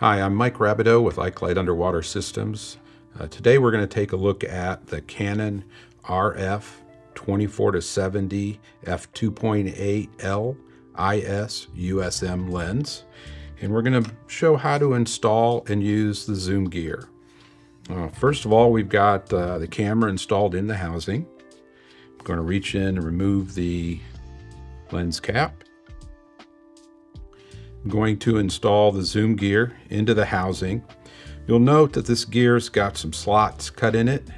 Hi, I'm Mike Rabideau with Ikelite Underwater Systems. Uh, today we're going to take a look at the Canon RF 24 to 70 f2.8 L IS USM lens, and we're going to show how to install and use the zoom gear. Uh, first of all, we've got uh, the camera installed in the housing. I'm going to reach in and remove the lens cap. Going to install the zoom gear into the housing. You'll note that this gear's got some slots cut in it.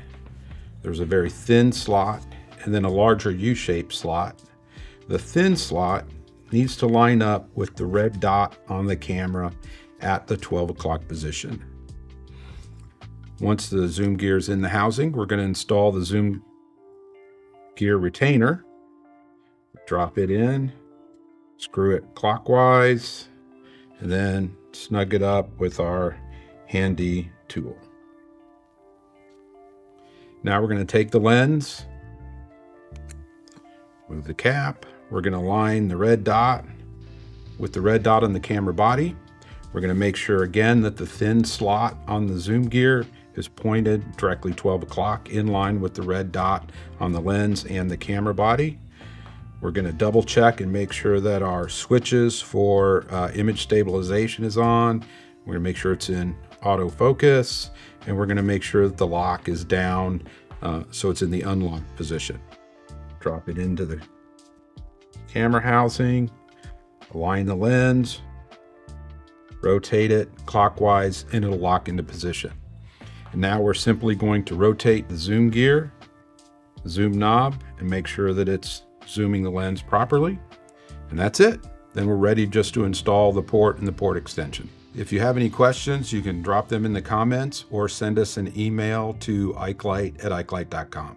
There's a very thin slot and then a larger U-shaped slot. The thin slot needs to line up with the red dot on the camera at the 12 o'clock position. Once the zoom gear is in the housing, we're going to install the zoom gear retainer. Drop it in, screw it clockwise, and then snug it up with our handy tool. Now we're going to take the lens, move the cap, we're going to line the red dot with the red dot on the camera body. We're going to make sure again that the thin slot on the zoom gear is pointed directly 12 o'clock in line with the red dot on the lens and the camera body. We're going to double check and make sure that our switches for uh, image stabilization is on. We're going to make sure it's in autofocus and we're going to make sure that the lock is down uh, so it's in the unlock position. Drop it into the camera housing, align the lens, rotate it clockwise and it'll lock into position. And now we're simply going to rotate the zoom gear, zoom knob and make sure that it's zooming the lens properly. And that's it. Then we're ready just to install the port and the port extension. If you have any questions, you can drop them in the comments or send us an email to ikelite at ikelite.com.